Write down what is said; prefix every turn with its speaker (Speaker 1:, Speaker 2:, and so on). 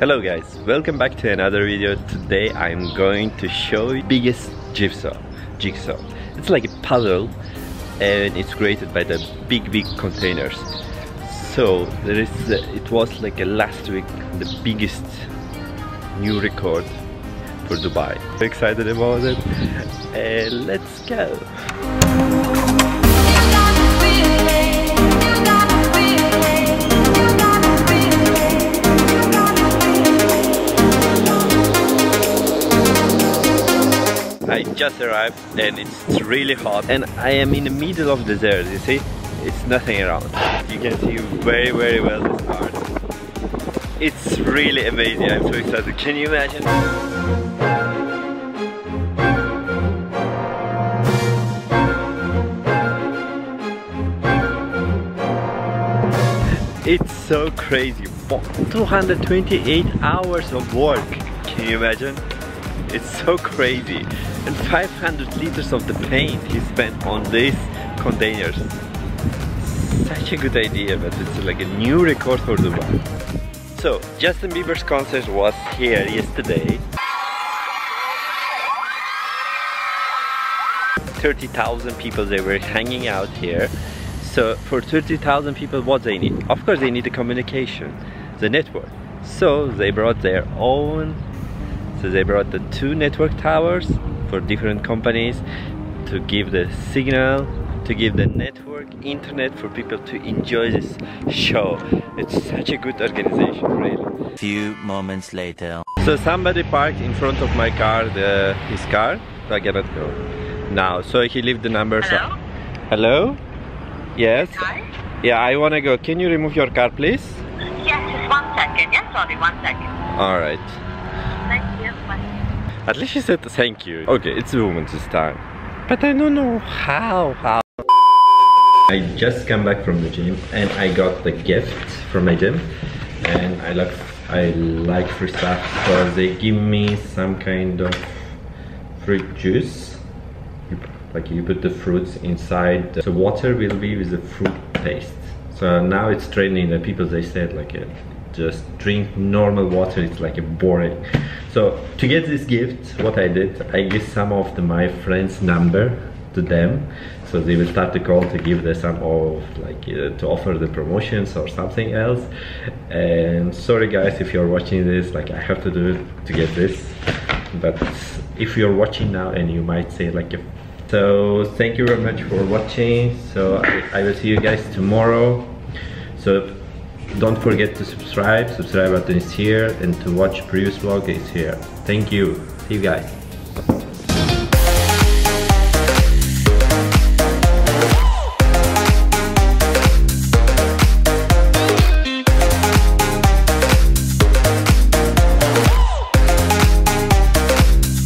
Speaker 1: Hello guys, welcome back to another video. Today I'm going to show you biggest jigsaw. Jigsaw. It's like a puzzle and it's created by the big big containers. So there is, it was like a last week the biggest new record for Dubai. Excited about it? And let's go. I just arrived and it's really hot and I am in the middle of the desert, you see? It's nothing around. You can see very very well the stars. It's really amazing, I'm so excited. Can you imagine? It's so crazy. 228 hours of work. Can you imagine? It's so crazy. And 500 liters of the paint he spent on these containers. Such a good idea, but it's like a new record for Dubai. So, Justin Bieber's concert was here yesterday. 30,000 people, they were hanging out here. So for 30,000 people, what they need? Of course, they need the communication, the network. So they brought their own so they brought the two network towers for different companies to give the signal, to give the network internet for people to enjoy this show. It's such a good organization, really.
Speaker 2: Few moments later.
Speaker 1: So somebody parked in front of my car, the, his car, so I cannot go. Now, so he left the number.
Speaker 3: Hello?
Speaker 1: So, hello? Yes?
Speaker 3: Hi?
Speaker 1: Yeah, I wanna go. Can you remove your car, please?
Speaker 3: Yes, just one second. Yes, sorry, one second.
Speaker 1: Alright.
Speaker 3: Thank you. Bye.
Speaker 1: At least she said thank you. Okay, it's a woman this time. But I don't know how, how. I just come back from the gym and I got the gift from my gym and I like I like free stuff so they give me some kind of fruit juice like you put the fruits inside the water will be with the fruit taste so now it's trending that people they said like uh, just drink normal water it's like a boring. So to get this gift what I did I give some of the, my friends number to them. So they will start to call to give them some of like uh, to offer the promotions or something else. And sorry guys if you're watching this like I have to do it to get this. But if you're watching now and you might say like so thank you very much for watching. So I, I will see you guys tomorrow. So don't forget to subscribe subscribe button is here and to watch previous vlog is here. Thank you. See you guys